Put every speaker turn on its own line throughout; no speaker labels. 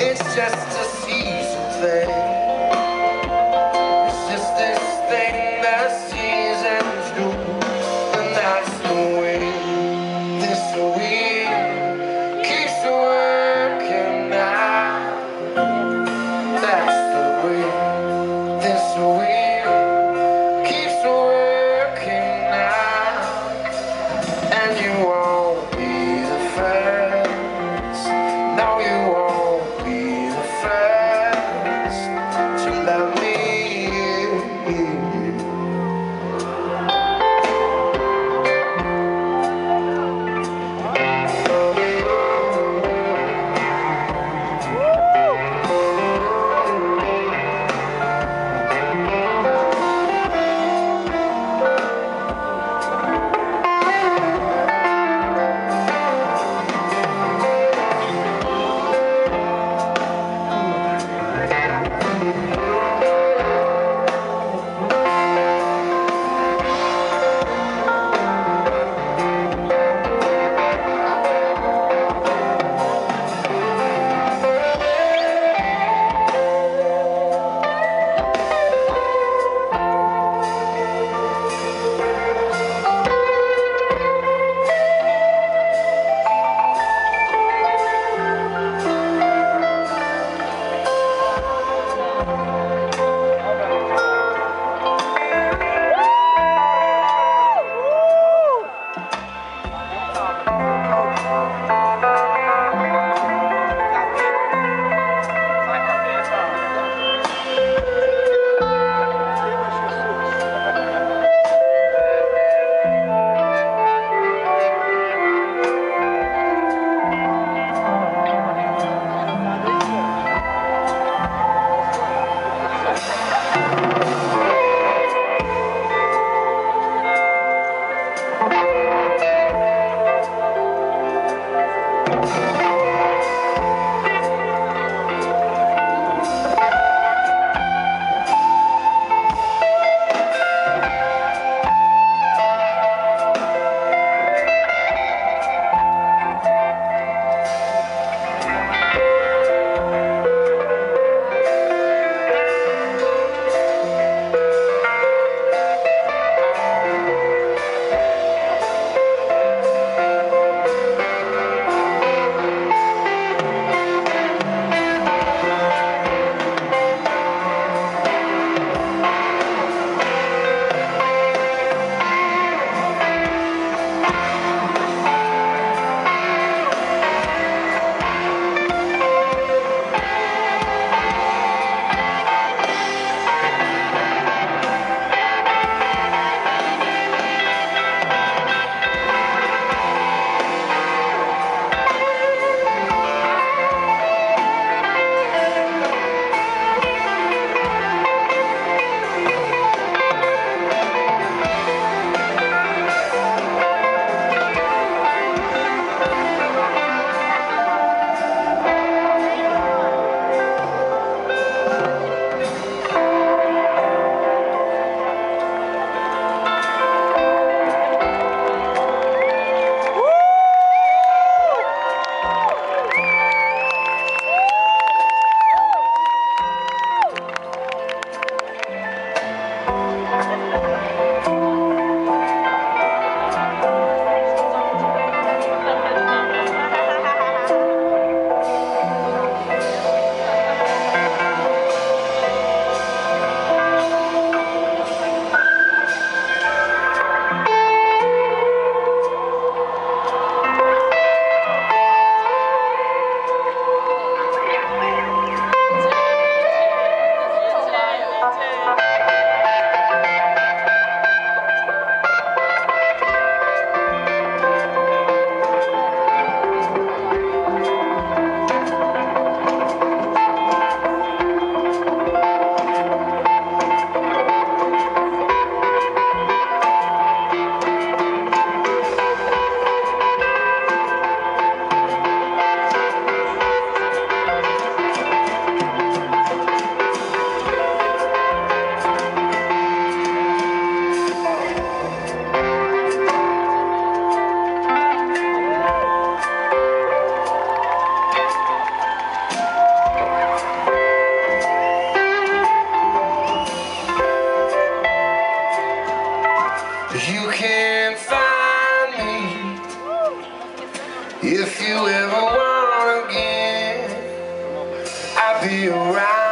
it's just a season thing. you ever want again, I'll be around.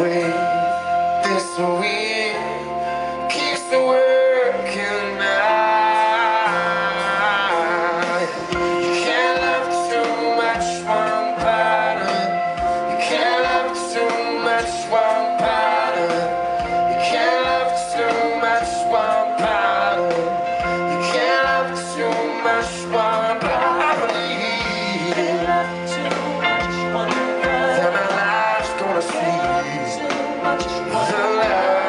away this week. sleep. The love.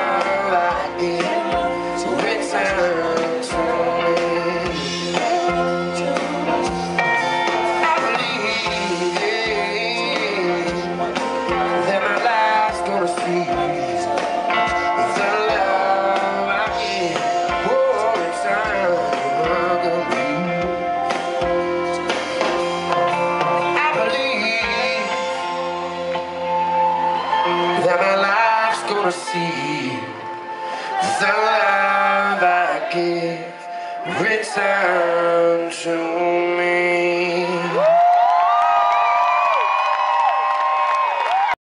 that my life's gonna see is the love I give return to me.